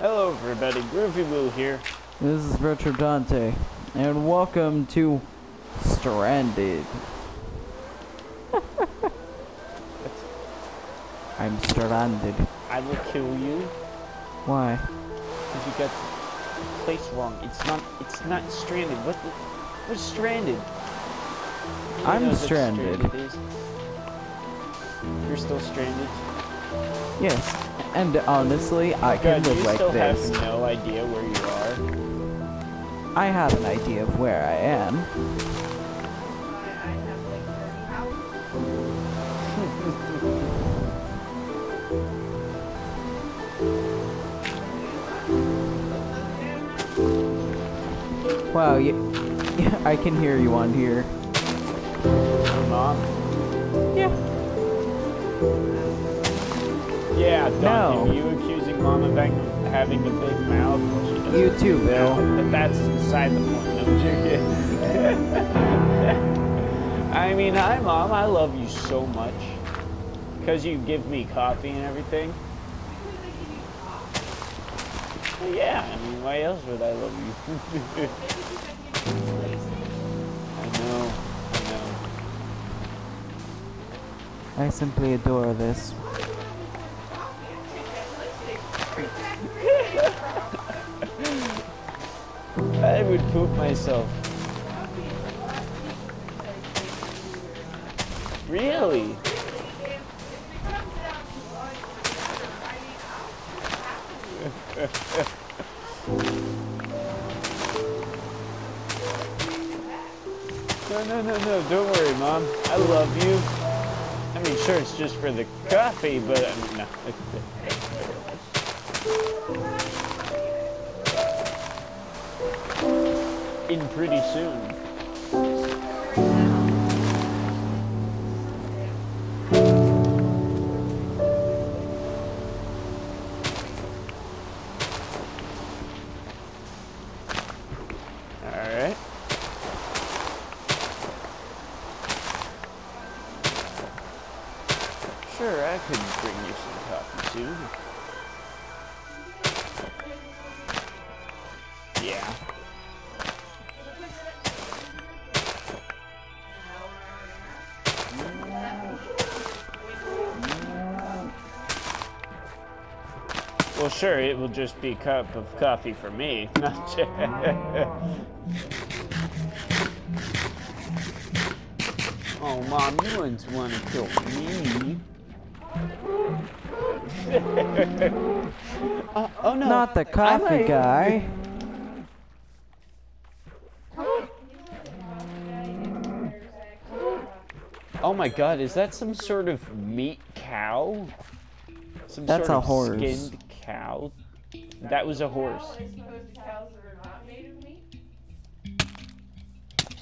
Hello everybody, Groovy Woo here. This is Retro Dante, and welcome to Stranded. I'm stranded. I will kill you Why? because you got the place wrong. It's not. It's not stranded. What? The, what's stranded? I'm stranded. is. You're still stranded. Yes, and honestly, I can God, live you like still this. have no idea where you are. I have an idea of where I am. Wow, you, I can hear you on here. Mom. Yeah. Yeah, Dante, No. you accusing Mom of having a big mouth? when she doesn't You too, Bill. But that's beside the point. I'm joking. I mean, hi, Mom. I love you so much. Because you give me coffee and everything. Well, yeah, I mean, why else would I love you? I know, I know. I simply adore this. I would poop myself. Really? No, no, no, no, don't worry, Mom. I love you. I mean, sure, it's just for the coffee, but I mean, no. In pretty soon. Sure, I could bring you some coffee soon. Sure, it will just be a cup of coffee for me. Not Oh, Mom, you wouldn't want to kill me. oh, oh, no. Not the coffee might- guy. Oh my god, is that some sort of meat cow? Some That's sort a of horse. skinned cow? That was a horse.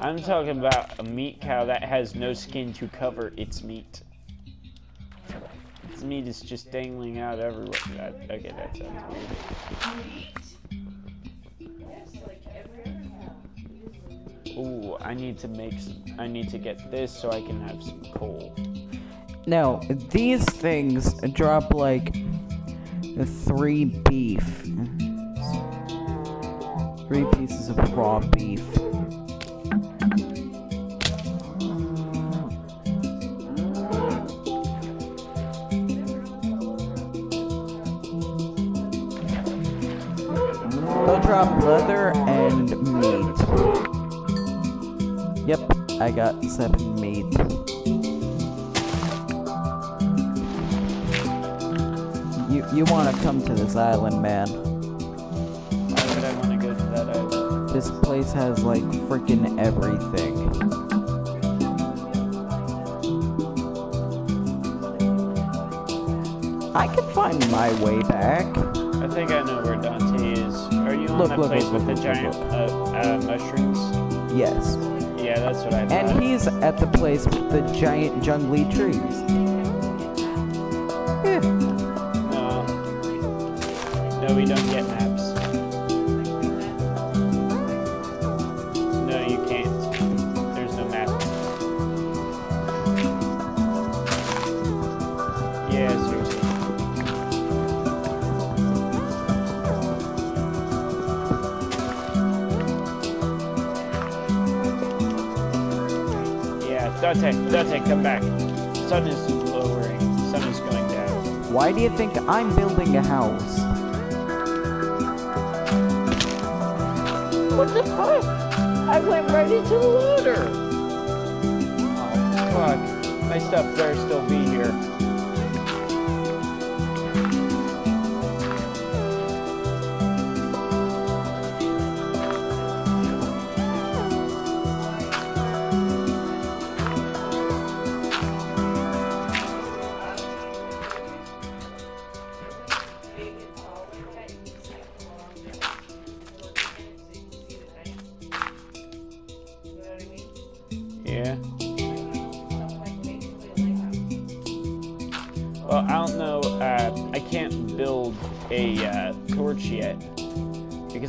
I'm talking about a meat cow that has no skin to cover its meat. Its meat is just dangling out everywhere. That, okay, that sounds weird. Ooh, I need to make some. I need to get this so I can have some coal. Now, these things drop like three beef. Three pieces of raw beef. They'll drop leather and meat. Yep, I got seven You want to come to this island, man? Why would I want to go to that island? This place has like freaking everything. I can find my way back. I think I know where Dante is. Are you on Look, that look, place look, with the giant. Uh, uh, mushrooms? Yes. Yeah, that's what I thought. And he's at the place with the giant jungly trees. No, we don't get maps. No, you can't. There's no map. Yeah, seriously. Yeah, Dante, Dante, come back. Sun is lowering. Sun is going down. Why do you think I'm building a house? What the fuck? I went right into the water. Oh, fuck. My stuff better still be here.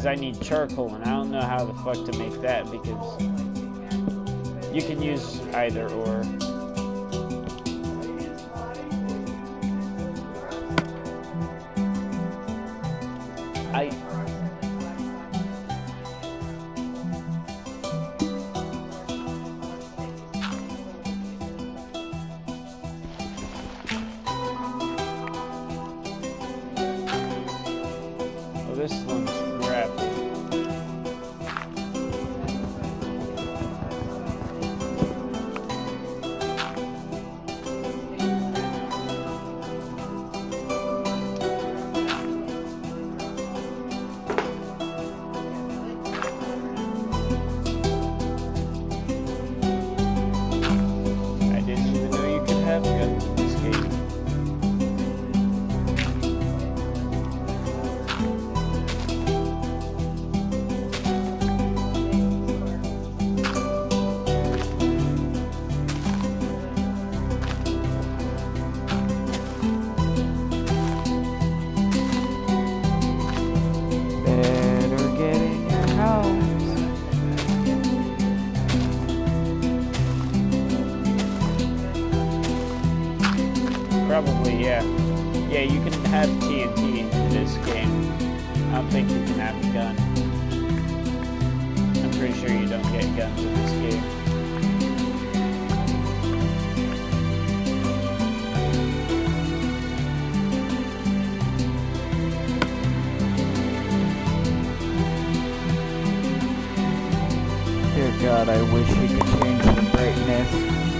Because I need charcoal, and I don't know how the fuck to make that because you can use either or. Yeah, you can have TNT in this game. I don't think you can have a gun. I'm pretty sure you don't get guns in this game. Dear God, I wish he could change the brightness.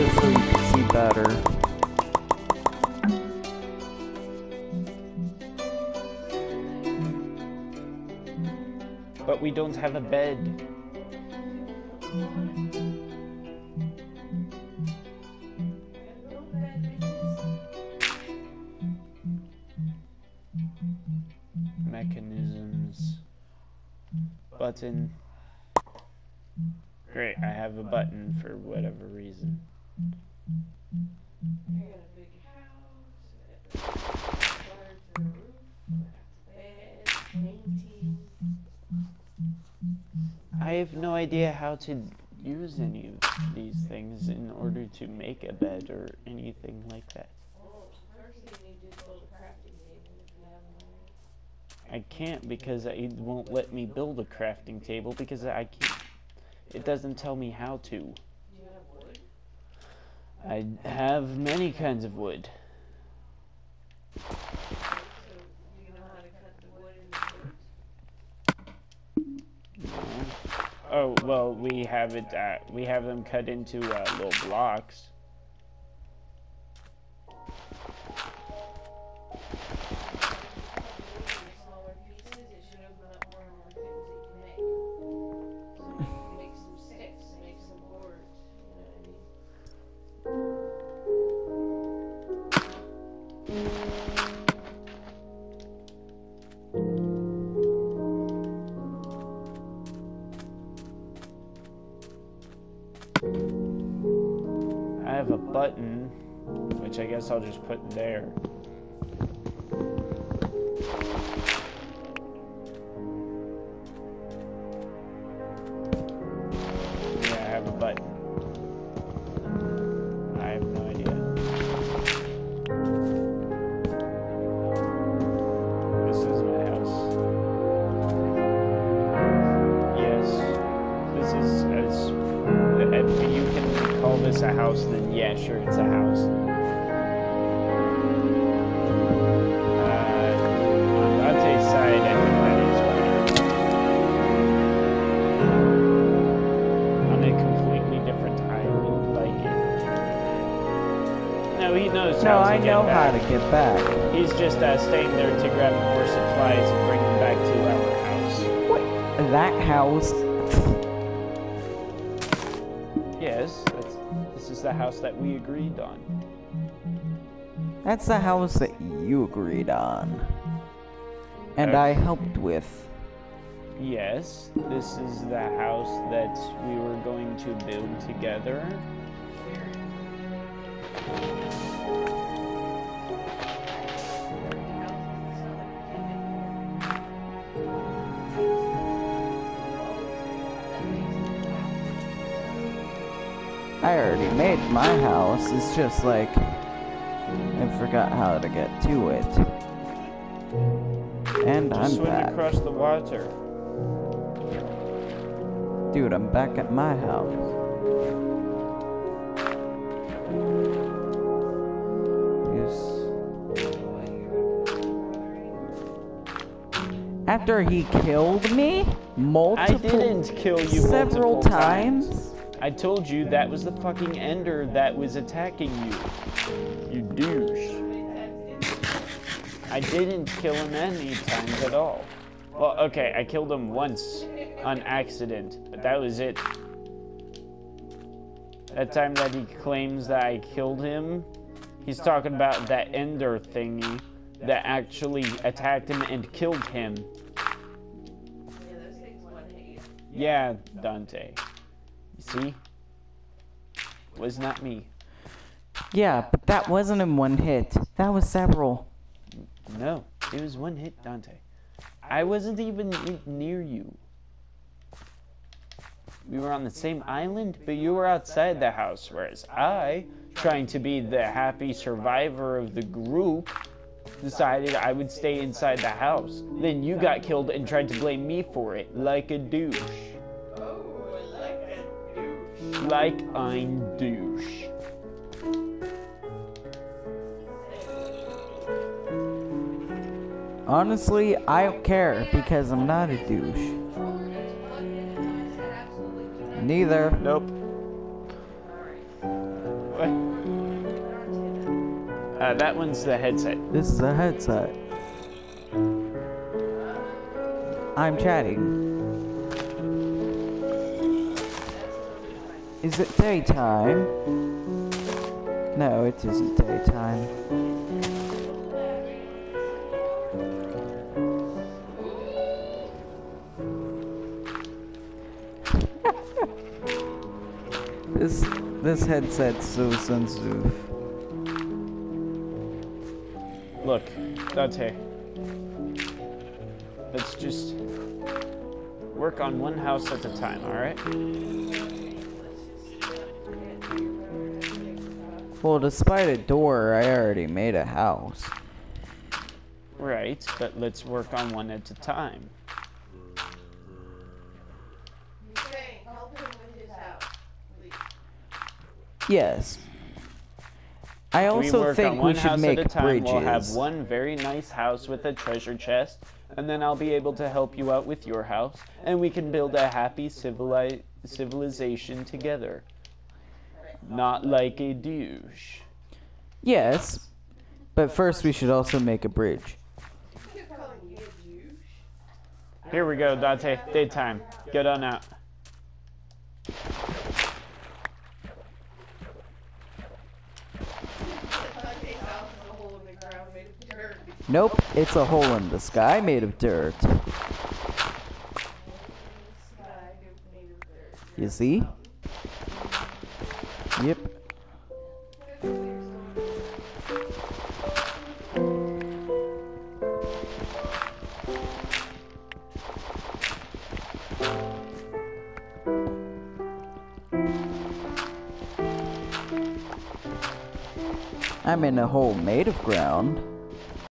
See better. But we don't have a bed. Mechanisms. Button. Great, I have a button for whatever reason. I have no idea how to use any of these things in order to make a bed or anything like that. I can't because it won't let me build a crafting table because I can't. It doesn't tell me how to. I have many kinds of wood. Oh well, we have it. Uh, we have them cut into uh, little blocks. I'll just put there. No, he knows No, how to I know how to get back. He's just uh, staying there to grab more supplies and bring them back to our house. What? That house? Yes, that's, this is the house that we agreed on. That's the house that you agreed on. And Uh, I helped with. Yes, this is the house that we were going to build together. Made my house. It's just like I forgot how to get to it. And Just I'm swim back. across the water. Dude, I'm back at my house. Yes. After he killed me I multiple didn't kill you several multiple times. I told you that was the fucking ender that was attacking you. You douche. I didn't kill him any times at all. Well, okay, I killed him once on accident, but that was it. That time that he claims that I killed him, he's talking about that ender thingy that actually attacked him and killed him. Yeah, Dante. See? Was not me. Yeah, but that wasn't in one hit. That was several. No, it was one hit, Dante. I wasn't even near you. We were on the same island, but you were outside the house, whereas I, trying to be the happy survivor of the group, decided I would stay inside the house. Then you got killed and tried to blame me for it, like a douche. Like I'm douche. Honestly, I don't care because I'm not a douche. Neither. Nope. What? Uh, that one's the headset. This is a headset. I'm chatting. Is it daytime? No, it isn't daytime. this this headset's so sensitive. Look, Dante. Let's just work on one house at a time, alright? Well, despite a door, I already made a house. Right, but let's work on one at a time. Yes. I we also on think we one should house make at a time, bridges. We'll have one very nice house with a treasure chest, and then I'll be able to help you out with your house, and we can build a happy civili- civilization together. Not like a douche. Yes, but first we should also make a bridge. Here we go, Dante. Daytime. Get on out. Nope, it's a hole in the sky made of dirt. You see? Yep. I'm in a hole made of ground.